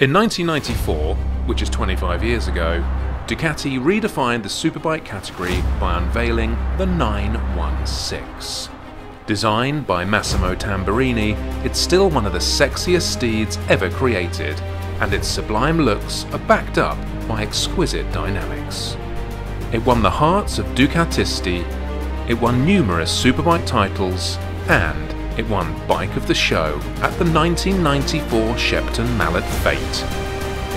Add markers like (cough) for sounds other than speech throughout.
In 1994, which is 25 years ago, Ducati redefined the superbike category by unveiling the 916. Designed by Massimo Tamburini, it's still one of the sexiest steeds ever created, and its sublime looks are backed up by exquisite dynamics. It won the hearts of Ducatisti, it won numerous superbike titles, and it won Bike of the Show at the 1994 Shepton Mallet Fete.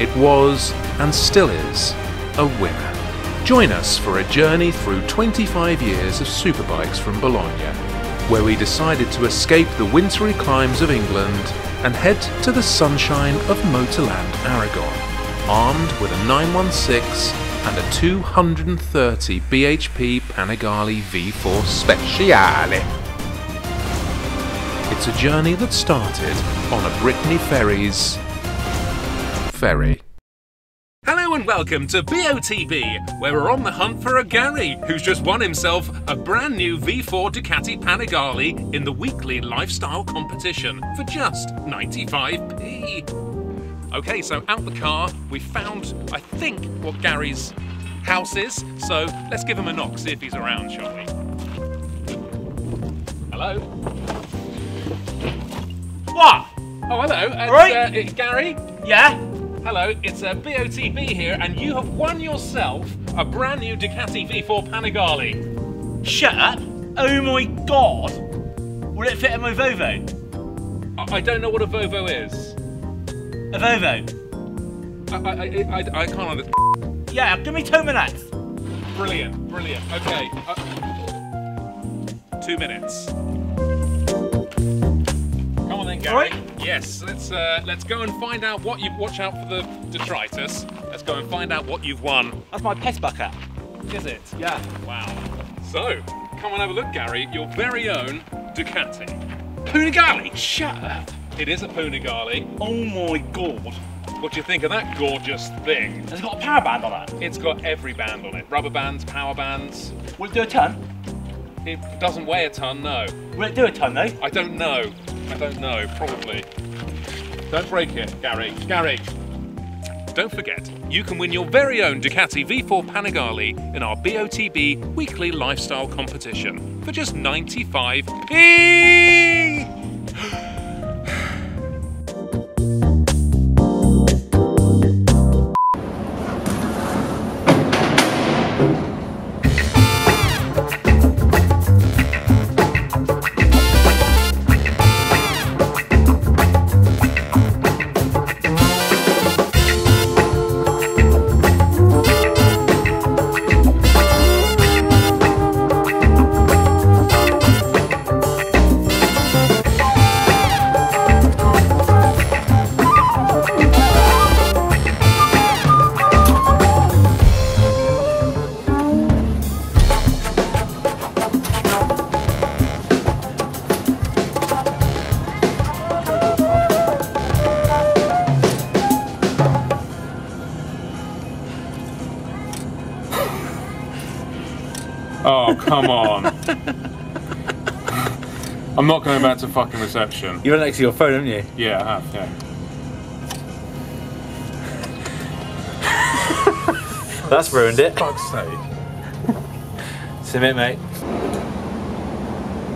It was, and still is, a winner. Join us for a journey through 25 years of superbikes from Bologna, where we decided to escape the wintry climes of England and head to the sunshine of Motorland Aragon, armed with a 916 and a 230 bhp Panigale V4 Speciale. It's a journey that started on a Brittany Ferries ferry. Hello and welcome to BOTB, where we're on the hunt for a Gary who's just won himself a brand new V4 Ducati Panigale in the weekly lifestyle competition for just 95p. Okay, so out the car, we found, I think, what Gary's house is, so let's give him a knock, see if he's around, shall we? Hello? What? Oh, hello. It's, Right. uh, it's Gary. Yeah? Hello, it's a BOTB here, and you have won yourself a brand new Ducati V4 Panigale. Shut up. Oh my god. Will it fit in my Volvo? I, I don't know what a Volvo is. A Volvo? I, I, I, I, can't under- Yeah, give me two minutes. Brilliant, brilliant. Okay. Uh, two minutes. Right. Yes, let's uh, let's go and find out what you've. Watch out for the detritus. Let's go and find out what you've won. That's my piss bucket. Is it? Yeah. Wow. So, come and have a look, Gary. Your very own Ducati. Punigale. Shut up. It is a Punigale. Oh my god. What do you think of that gorgeous thing? It's it got a power band on it? It's got every band on it. Rubber bands, power bands. Will it do a ton? It doesn't weigh a ton, no. Will it do a ton though? I don't know. I don't know, probably. Don't break it, Gary. Gary! Don't forget, you can win your very own Ducati V4 Panigale in our BOTB weekly lifestyle competition for just 95p! (laughs) I'm not going back to fucking reception. You went next to your phone, haven't you? Yeah, I have, yeah. (laughs) That's ruined it. Fuck's sake. Submit, mate.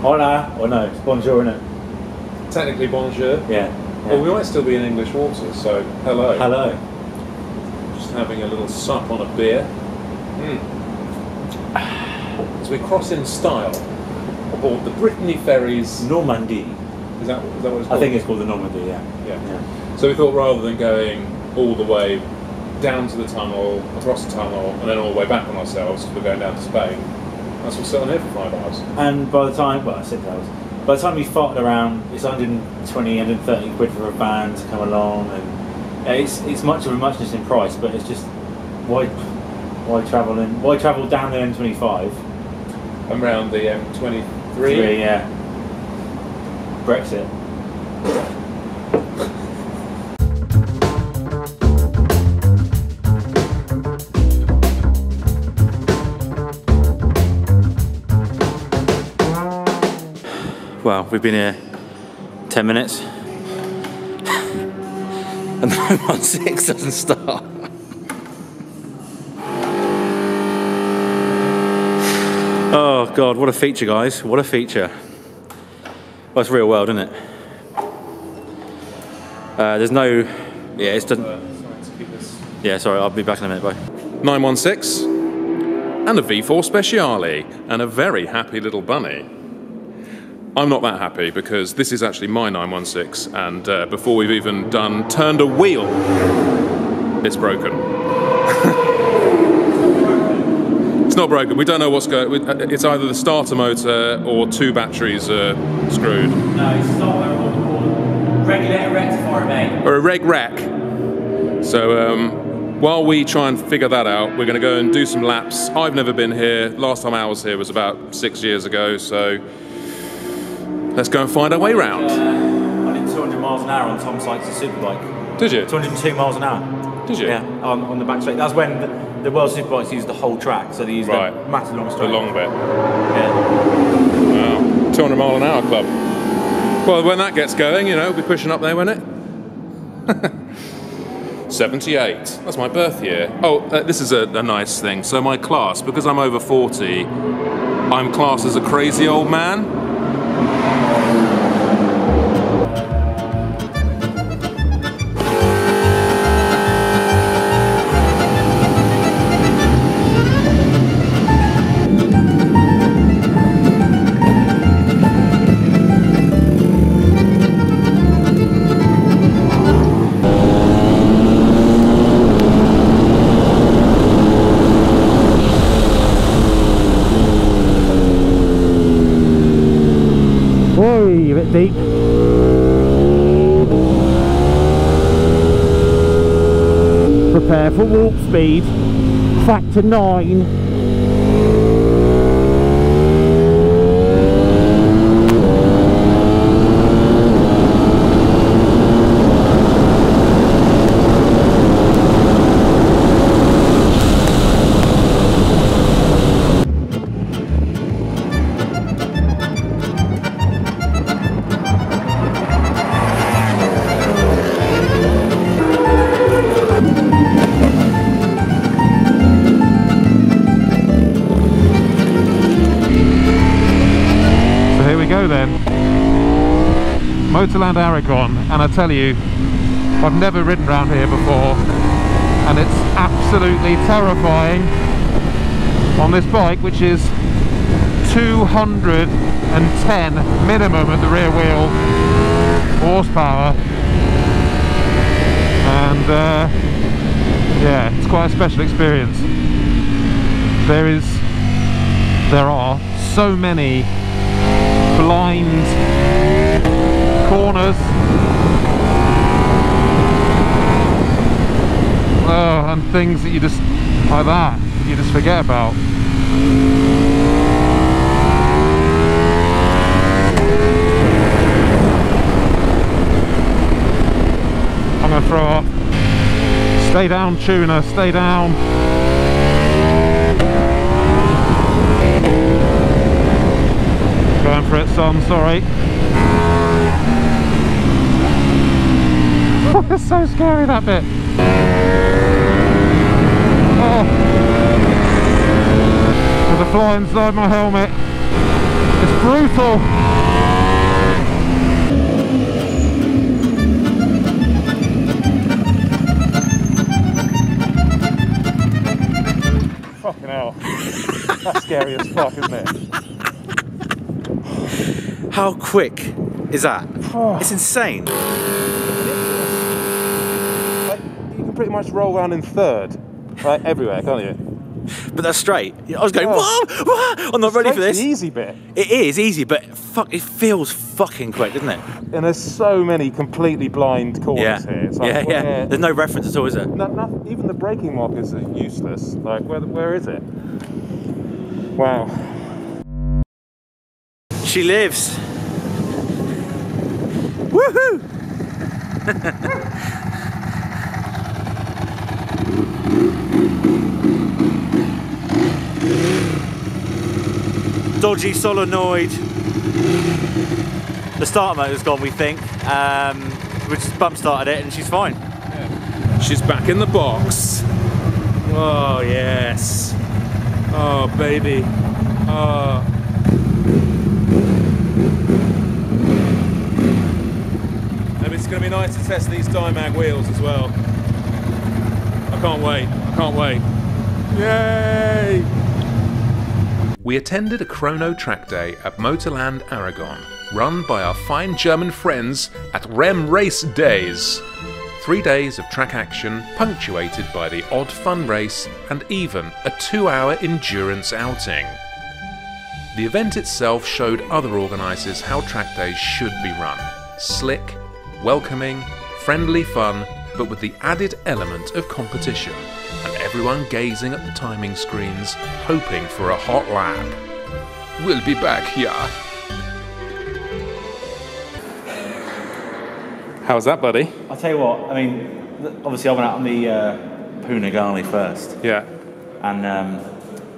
Hola. Or no, it's bonjour, isn't it? Technically, bonjour. Yeah. Well, we might still be in English waters, so hello. Hello. Just having a little sup on a beer. Mm. We cross in style aboard the Brittany Ferries. Normandy. Is that, is that what it's called? I think it's called the Normandy, yeah. Yeah. Yeah. So we thought rather than going all the way down to the tunnel, across the tunnel, and then all the way back on ourselves, we're going down to Spain, that's what we'll sit on here for five hours. And by the time, well, six hours. By the time we farted around, it's 120, 130 quid for a van to come along, and it's it's much of a muchness in price, but it's just why why travel in why travel down the M25? Around the um, M23. Three, yeah. Brexit. Well, we've been here 10 minutes. (laughs) and the (laughs) 916 doesn't start. God, what a feature, guys! What a feature. Well, it's real world, isn't it? Uh, there's no, yeah, it's doesn't. Yeah, sorry, I'll be back in a minute. Bye. 916 and a V4 Speciale and a very happy little bunny. I'm not that happy because this is actually my 916 and uh, before we've even done turned a wheel, it's broken. (laughs) it's not broken. We don't know what's going. It's either the starter motor or two batteries are screwed. No, it's or regulator rectifier, mate. Or a reg rack. So um, while we try and figure that out, we're going to go and do some laps. I've never been here. Last time I was here was about six years ago. So let's go and find our way round. Uh, I did 200 miles an hour on Tom Sykes' superbike. Did you? 202 miles an hour. Did you? Yeah, on, on the back straight. That's when the, the World Superbikes used the whole track, so they used Right. the massive long The long bit. Yeah. Wow. 200 mile an hour club. Well, when that gets going, you know, we'll be pushing up there, won't it? (laughs) 78. That's my birth year. Oh, uh, this is a, a nice thing. So, my class, because I'm over 40, I'm classed as a crazy old man. Speed. Factor 9. Go then. Motorland Aragon, and I tell you, I've never ridden around here before, and it's absolutely terrifying on this bike, which is 210 minimum at the rear wheel horsepower. And uh, yeah, it's quite a special experience. There is, there are so many blind corners. Oh, and things that you just like that you just forget about. I'm gonna throw up. Stay down tuna stay down Son, sorry. Oh, it's so scary that bit. Oh. There's a fly inside my helmet. It's brutal. Fucking hell. That's scary as fuck, isn't it? How quick is that? Oh. It's insane. Like, you can pretty much roll around in third, right, everywhere, can't you? But that's straight. I was going, whoa, whoa, I'm not ready for this. easy bit, It is easy, but fuck, it feels fucking quick, doesn't it? and there's so many completely blind corners Yeah. here. It's like, yeah, yeah. where- There's no reference at all, is there? No, no, even the braking markers are useless. Like, where, where is it? Wow. She lives. Woohoo! (laughs) Dodgy solenoid. The starter motor's gone, we think. Um, we just bump started it and she's fine. She's back in the box. Oh, yes. Oh, baby. Oh. Maybe it's going to be nice to test these Dymag wheels as well. I can't wait. I can't wait. Yay! We attended a chrono track day at Motorland Aragon, run by our fine German friends at Rem Race Days. Three days of track action, punctuated by the odd fun race and even a two hour endurance outing. The event itself showed other organisers how track days should be run slick, welcoming, friendly fun, but with the added element of competition, and everyone gazing at the timing screens, hoping for a hot lap. We'll be back here. How's that, buddy? I'll tell you what. I mean, obviously I went out on the uh, Panigale first, Yeah. and um,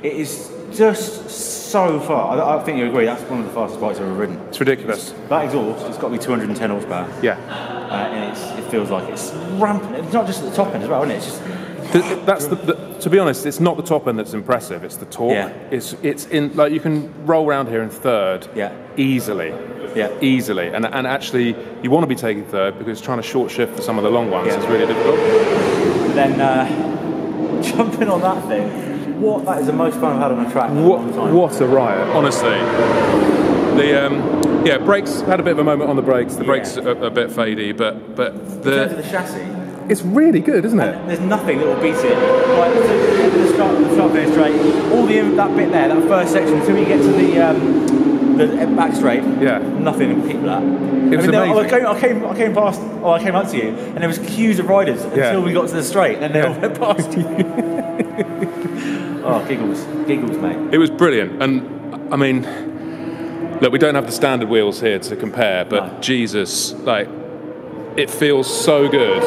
it is just so far. I, I think you agree. That's one of the fastest bikes I've ever ridden. It's ridiculous. That exhaust, it's got to be 210 horsepower, Yeah. uh, and it's, it feels like it's rampant. It's not just at the top end as well, isn't it? It's just Th- That's the, the, to be honest, it's not the top end that's impressive. It's the torque. Yeah. It's it's in like you can roll around here in third. Yeah. Easily. Yeah. Easily, and and actually you want to be taking third because trying to short shift for some of the long ones Yeah. is really difficult. then uh, (laughs) jumping on that thing. What? That is the most fun I've had on a track in a What long time. what a riot, honestly. The um, yeah brakes had a bit of a moment on the brakes. The brakes are a bit fadey, but but In terms of the the chassis, it's really good, isn't it? there's nothing that will beat it. Like the, start, the start finish straight, all the that bit there, that first section, until you get to the um, the back straight. Yeah. Nothing will beat that. It was I mean, amazing. I came, I came, I came past. Oh, I came up to you, and there was queues of riders Yeah. until we got to the straight, and then they Yeah. all went past you. (laughs) oh, giggles, giggles, mate. It was brilliant, and I mean, look, we don't have the standard wheels here to compare, but No. Jesus, like, it feels so good,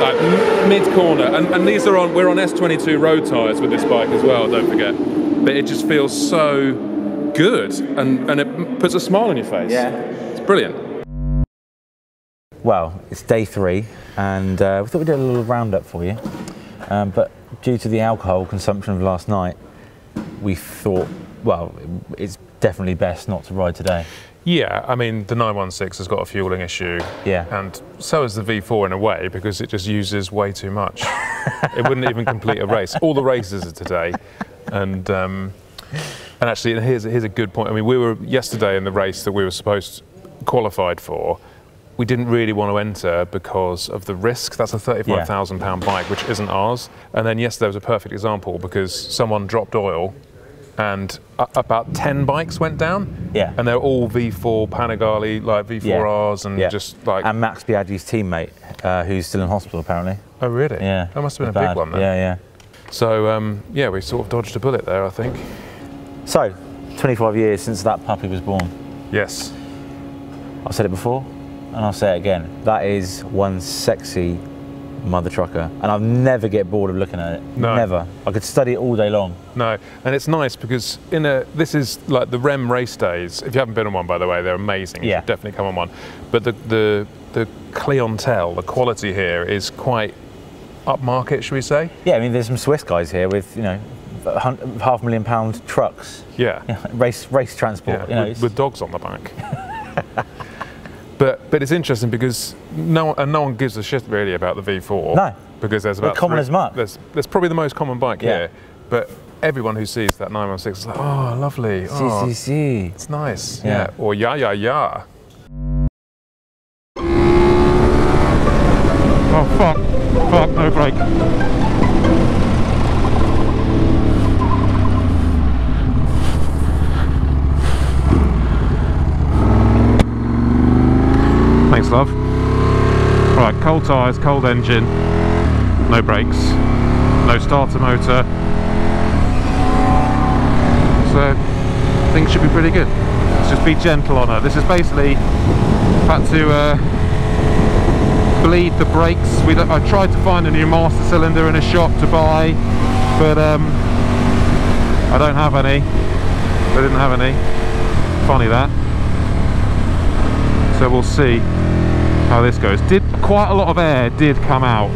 like mid corner, and, and these are on. We're on S22 road tyres with this bike as well. Don't forget, but it just feels so good, and and it puts a smile on your face. Yeah. it's brilliant. Well, it's day three, and uh, we thought we'd do a little roundup for you. Um, but due to the alcohol consumption of last night, we thought, well, it's definitely best not to ride today. Yeah, I mean the 916 has got a fueling issue. Yeah. And so has the V4 in a way because it just uses way too much. (laughs) it wouldn't even complete a race. All the races are today, and um, and actually here's here's a good point. I mean, we were yesterday in the race that we were supposed qualified for. We didn't really want to enter because of the risk. That's a thirty-five thousand pound bike, which isn't ours. And then yesterday was a perfect example because someone dropped oil, and about ten bikes went down. Yeah. And they're all V4 Panigale, like V4Rs, and Yeah. just like. And Max Biaggi's teammate, uh, who's still in hospital apparently. oh, really? Yeah. That must have been Bad. a big one then. Yeah, yeah. So, um, yeah, we sort of dodged a bullet there, I think. So, 25 years since that puppy was born. Yes. I've said it before, and I'll say it again. That is one sexy mother trucker, and I'll never get bored of looking at it. No. Never. I could study it all day long. No, and it's nice because in a this is like the REM race days. If you haven't been on one, by the way, they're amazing. You Yeah. definitely come on one. But the the the clientele, the quality here is quite upmarket, should we say? Yeah, I mean, there's some Swiss guys here with you know, half million pound trucks, Yeah. yeah, (laughs) race race transport. Yeah, you know, with, with dogs on the back. (laughs) but but it's interesting because no one, and no one gives a shit really about the V4. No. because there's They're about common three- as muck. There's there's probably the most common bike Yeah. here, but everyone who sees that 916 is like, oh, lovely. Si, Oh, si, si. it's nice. Yeah. Yeah. Or yeah, yeah, yeah. Oh fuck, fuck, no brake. Thanks, love. Right, cold tyres, cold engine, no brakes, no starter motor. So, things should be pretty good. Let's just be gentle on her. This is basically had to uh, bleed the brakes. We I tried to find a new master cylinder in a shop to buy, but um, I don't have any. I didn't have any. Funny that. So we'll see how this goes. Did quite a lot of air did come out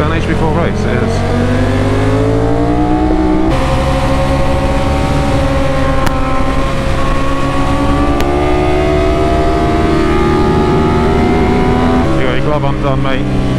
that an HB4 race? It is. You glove undone, mate.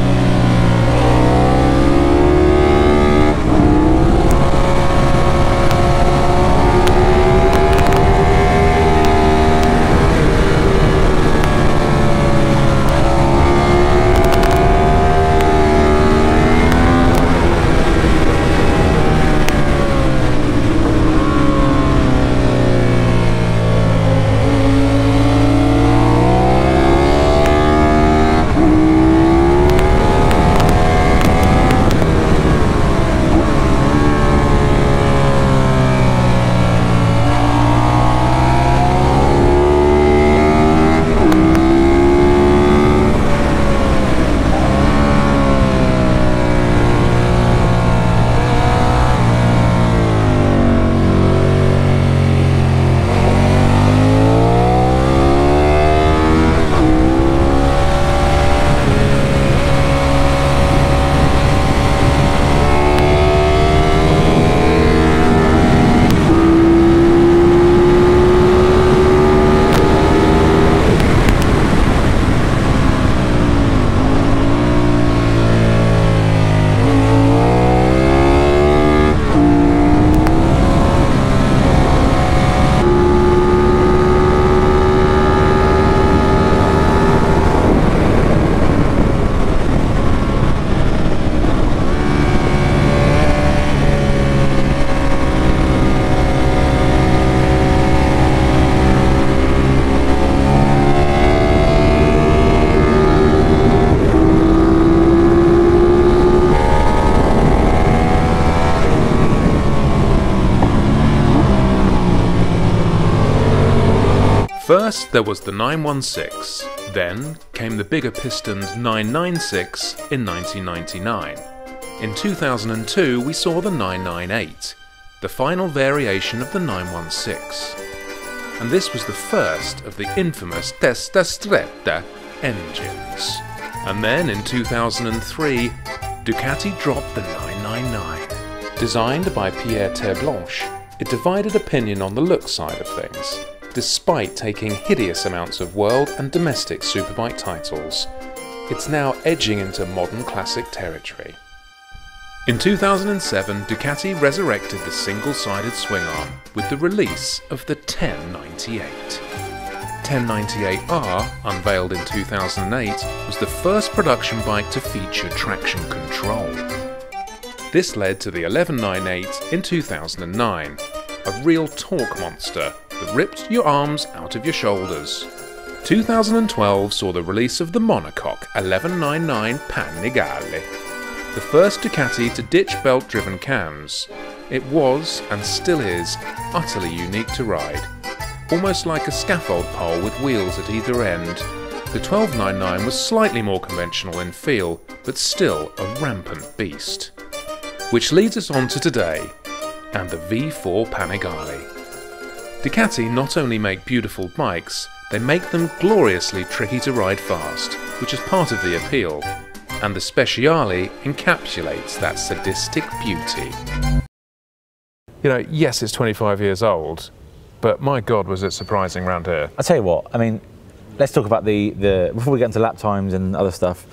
There was the 916, then came the bigger pistoned 996 in 1999. In 2002, we saw the 998, the final variation of the 916. And this was the first of the infamous Testa Stretta engines. And then in 2003, Ducati dropped the 999. Designed by Pierre Terblanche, it divided opinion on the look side of things, despite taking hideous amounts of world and domestic superbike titles. It's now edging into modern classic territory. In 2007, Ducati resurrected the single-sided swing arm with the release of the 1098. 1098R, unveiled in 2008, was the first production bike to feature traction control. This led to the 1198 in 2009, a real torque monster that ripped your arms out of your shoulders. 2012 saw the release of the monocoque 1199 Panigale, the first Ducati to ditch belt driven cams. It was, and still is, utterly unique to ride. Almost like a scaffold pole with wheels at either end, the 1299 was slightly more conventional in feel, but still a rampant beast. Which leads us on to today, and the V4 Panigale. Ducati not only make beautiful bikes, they make them gloriously tricky to ride fast, which is part of the appeal, and the Speciale encapsulates that sadistic beauty. You know, yes, it's 25 years old, but my God, was it surprising round here. I tell you what, I mean, let's talk about the, the before we get into lap times and other stuff.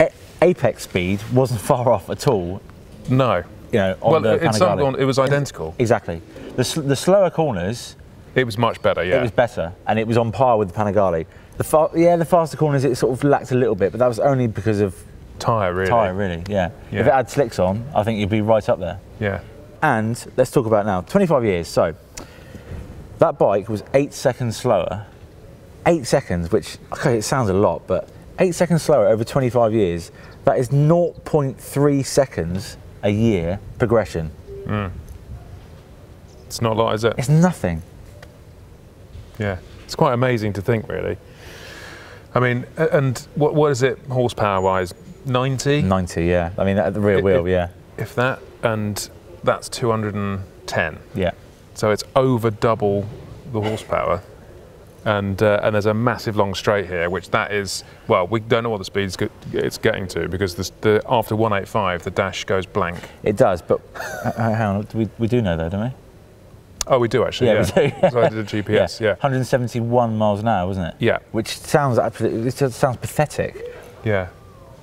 A- apex speed wasn't far off at all. No. You know, on Well, the it's some Panigale. it was identical. Exactly. The, sl- the slower corners, It was much better, yeah. it was better, and it was on par with the Panigale. The yeah, the faster corners it sort of lacked a little bit, but that was only because of Tyre, really. tyre, really. Yeah. Yeah. If it had slicks on, I think you'd be right up there. Yeah. And let's talk about now. 25 years. So that bike was eight seconds slower. Eight seconds, which okay, it sounds a lot, but eight seconds slower over 25 years. That is 0.3 seconds a year progression. Hmm. It's not a lot, is it? It's nothing. Yeah. It's quite amazing to think, really. I mean, and what, what is it horsepower wise? 90? 90, yeah. I mean, at the rear It- wheel, yeah, If that, and that's 210. yeah. So it's over double the horsepower. And, uh, and there's a massive long straight here, which that is, well, we don't know what the speed it's getting to because the, the, after 185, the dash goes blank. It does, but uh, hang on, we, we do know though, don't we? Oh, we do actually. Yeah, yeah. We do. so I did a GPS. Yeah. yeah. 171 miles an hour, wasn't it? Yeah. Which sounds absolutely. It sounds pathetic. Yeah.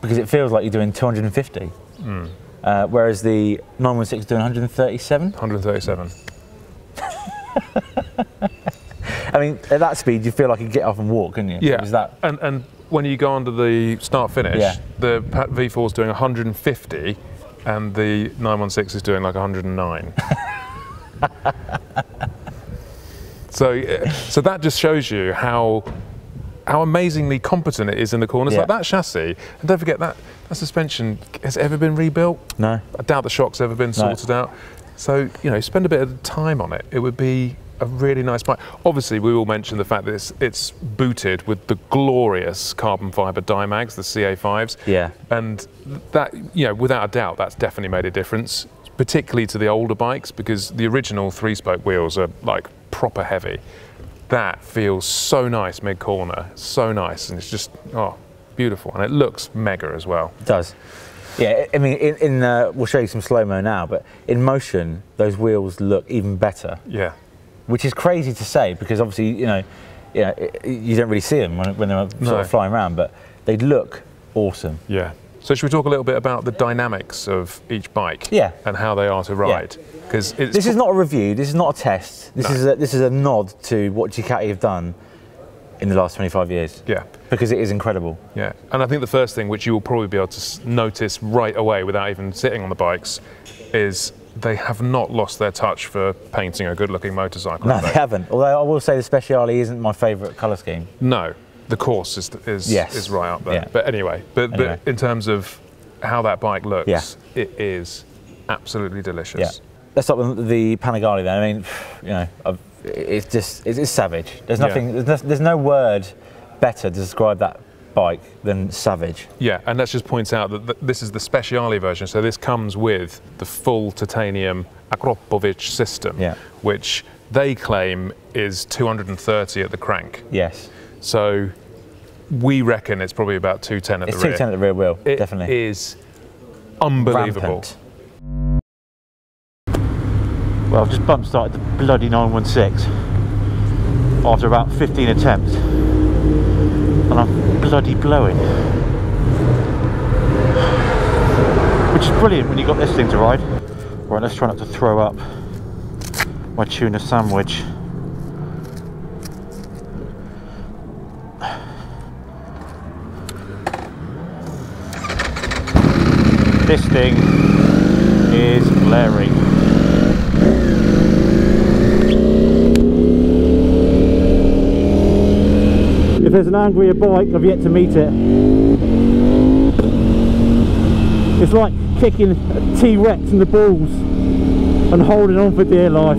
Because it feels like you're doing 250. Mm. Uh, whereas the 916 is doing 137. 137. (laughs) I mean, at that speed, you feel like you get off and walk, can you? Yeah. Is that? And and when you go under the start finish, yeah. the V4 is doing 150, and the 916 is doing like 109. (laughs) (laughs) so, so that just shows you how how amazingly competent it is in the corners. Yeah. Like that chassis, and don't forget that that suspension has ever been rebuilt. No, I doubt the shock's ever been sorted no. out. So you know, spend a bit of time on it. It would be a really nice bike. Obviously, we will mention the fact that it's, it's booted with the glorious carbon fibre Dymags, the CA5s. Yeah. And that, you know, without a doubt, that's definitely made a difference particularly to the older bikes because the original three spoke wheels are like proper heavy. That feels so nice mid corner, so nice, and it's just oh beautiful, and it looks mega as well. It does. Yeah, I mean, in, in uh, we'll show you some slow mo now, but in motion, those wheels look even better. Yeah. Which is crazy to say because obviously, you know, you, know, you don't really see them when, when they're sort no. of flying around, but they look awesome. Yeah. So should we talk a little bit about the dynamics of each bike? Yeah. And how they are to ride? Because yeah. this is not a review. This is not a test. This no. is a, this is a nod to what Ducati have done in the last 25 years. Yeah. Because it is incredible. Yeah. And I think the first thing which you will probably be able to notice right away without even sitting on the bikes is they have not lost their touch for painting a good-looking motorcycle. No, they? they haven't. Although I will say the Speciale isn't my favourite colour scheme. No, the course is is, yes. is right up there. Yeah. But anyway, but, anyway. but in terms of how that bike looks, yeah. it is absolutely delicious. Yeah. Let's start with the Panigale then. I mean, you know, I've, it's just it's, it's, savage. There's nothing. Yeah. There's, no, there's no word better to describe that bike than savage. Yeah, and let's just point out that th this is the Speciale version, so this comes with the full titanium Akrapovic system, yeah. which they claim is 230 at the crank. Yes. So we reckon it's probably about 210 at it's the rear. 210 at the rear wheel, it definitely. It is unbelievable. Rampant. Well, I've just bump started the bloody 916 after about 15 attempts. And I'm bloody blowing. Which is brilliant when you've got this thing to ride. Right, let's try not to throw up my tuna sandwich. This thing is glaring. If there's an angrier bike, I've yet to meet it. It's like kicking T-Rex in the balls and holding on for dear life.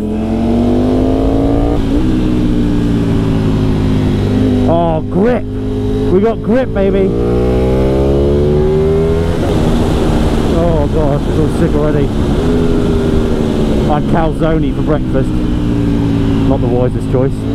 Oh, grip! We got grip, baby! Oh god, I feel sick already. I had calzone for breakfast. Not the wisest choice.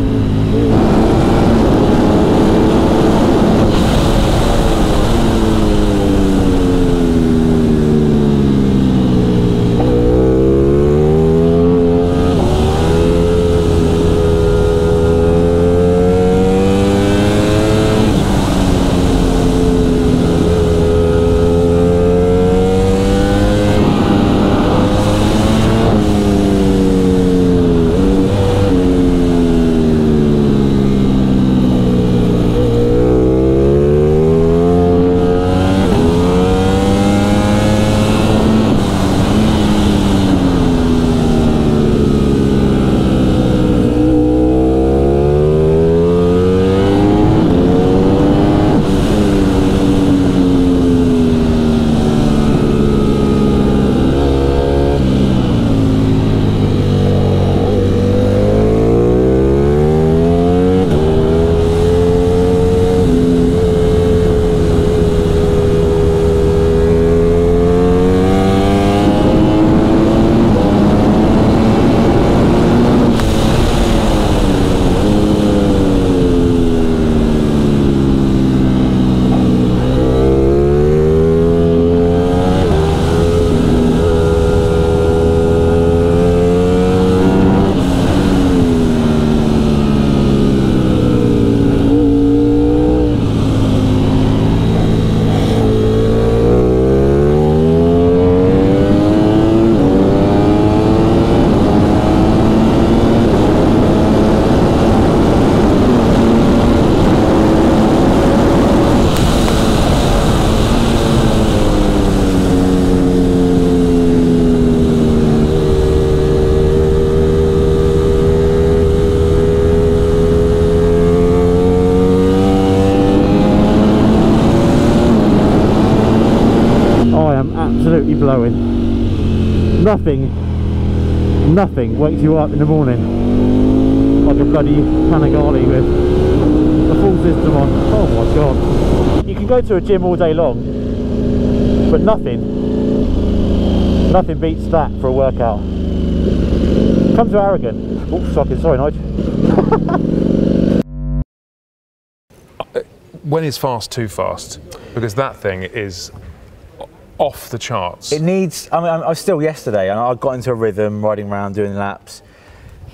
Blowing. Nothing, nothing wakes you up in the morning like a bloody Panigale with a full system on. Oh my god. You can go to a gym all day long, but nothing, nothing beats that for a workout. Come to Aragon. Oh, fucking sorry, Nigel. (laughs) Uh, when is fast too fast? Because that thing is off the charts. It needs. I mean, I was still yesterday, and I got into a rhythm riding around doing laps,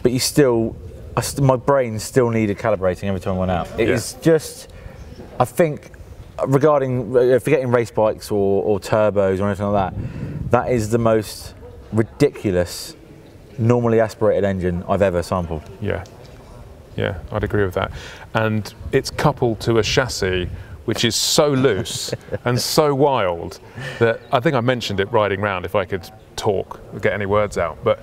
but you still, I st- my brain still needed calibrating every time I went out. It Yeah. is just, I think, regarding uh, forgetting race bikes or, or turbos or anything like that, that is the most ridiculous, normally aspirated engine I've ever sampled. Yeah, yeah, I'd agree with that. And it's coupled to a chassis which is so loose and so wild that I think I mentioned it riding round if I could talk, get any words out. But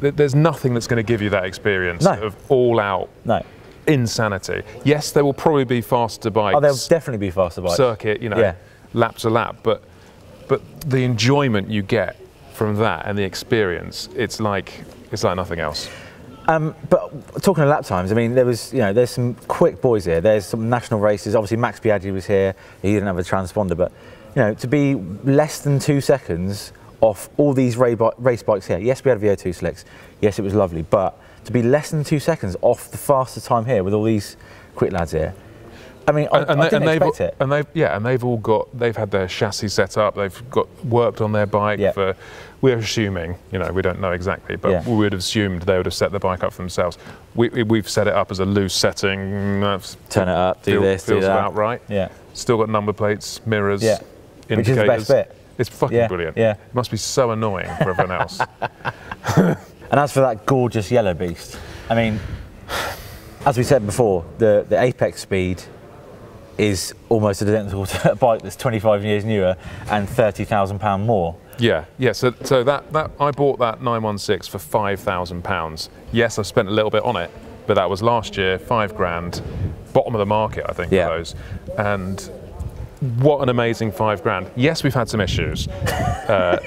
th- there's nothing that's going to give you that experience No. of all out No, insanity. Yes, there will probably be faster oh, bikes, oh, there'll definitely be faster bikes. circuit, you know, Yeah. lap to lap, but but the enjoyment you get from that and the experience, it's like it's like nothing else. Um, but talking of lap times, I mean, there was, you know, there's some quick boys here. There's some national races. Obviously, Max Biaggi was here. He didn't have a transponder, but you know, to be less than two seconds off all these race bikes here. Yes, we had V02 slicks. Yes, it was lovely, but to be less than two seconds off the fastest time here with all these quick lads here. I mean, I, I they- didn't they've expect it. and they've yeah, and they've all got they've had their chassis set up. They've got worked on their bike Yeah. for. We're assuming, you know, we don't know exactly, but Yeah. we would have assumed they would have set the bike up for themselves. We, we- we've set it up as a loose setting. Uh, that's Turn it up, do feel- this, do feels that. about right. Yeah. Still got number plates, mirrors, Yeah. Which is the indicators. best bit. It's fucking Yeah, brilliant. yeah. It must be so annoying for everyone else. (laughs) (laughs) And as for that gorgeous yellow beast, I mean, as we said before, the, the apex speed is almost identical (laughs) to a bike that's 25 years newer and 30,000 pound more. Yeah, yeah. So, so that, that I bought that 916 for five thousand pounds. Yes, I've spent a little bit on it, but that was last year, five grand, bottom of the market, I think, Yeah. for those. And what an amazing five grand. Yes, we've had some issues. (laughs) Uh,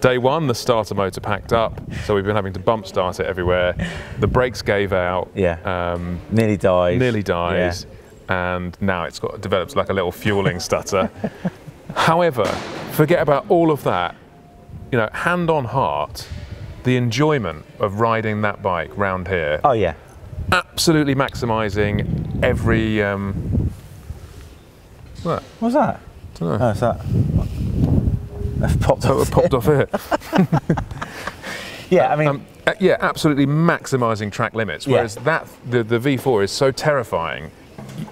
day one, the starter motor packed up, so we've been having to bump start it everywhere. The brakes gave out. Yeah. Um, Nearly dies. nearly dies, and now it's got develops like a little fueling stutter. (laughs) However, forget about all of that. You know, hand on heart, the enjoyment of riding that bike round here, Oh yeah. absolutely maximising every. Um, what? What's that? Dunno. Oh, it's that. That's popped Oh, off. it popped off here. (laughs) Yeah, I mean, Um, uh, yeah, absolutely maximising track limits. Yeah. Whereas that the, the V4 is so terrifying.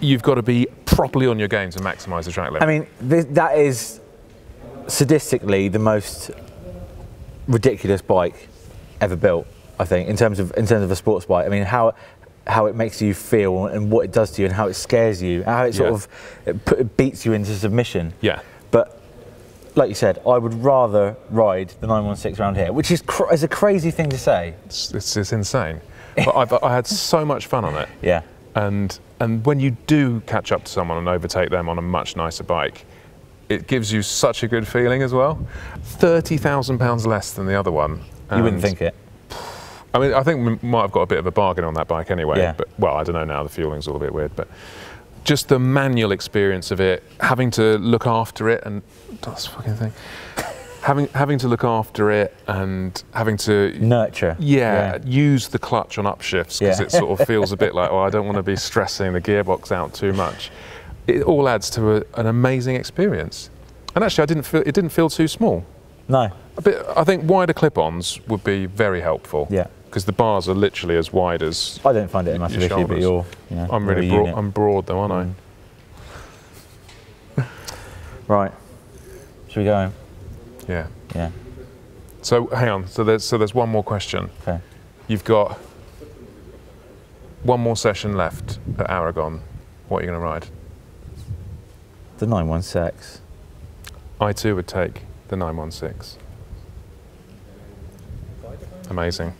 You've got to be properly on your game to maximise the track limit. I mean, th- that is sadistically the most ridiculous bike ever built. I think in terms of in terms of a sports bike. I mean, how how it makes you feel and what it does to you and how it scares you, how it sort Yeah. of it put, it beats you into submission. yeah. But like you said, I would rather ride the 916 around here, which is cr- is a crazy thing to say. It's, it's, it's insane. But I've, I had so much fun on it. Yeah. And and when you do catch up to someone and overtake them on a much nicer bike, it gives you such a good feeling as well. Thirty thousand pounds less than the other one. You wouldn't think it. I mean, I think we might have got a bit of a bargain on that bike anyway. Yeah. But well, I don't know now. The fueling's all a bit weird, but just the manual experience of it, having to look after it, and that's fucking thing. Having having to look after it and having to Nurture. yeah, use the clutch on upshifts because Yeah. it sort of feels a bit like, (laughs) oh, I don't want to be stressing the gearbox out too much. It all adds to a, an amazing experience. And actually, I didn't feel it didn't feel too small. No. A bit, I think wider clip-ons would be very helpful. Yeah. Because the bars are literally as wide as. I don't find it a massive issue, but you're. You know, I'm really broad. I'm broad though, aren't Mm. (laughs) Right. Should we go home? Yeah. Yeah. So hang on. So there's so there's one more question. Okay. You've got one more session left at Aragon. What are you going to ride? The 916. I too would take the 916. Amazing.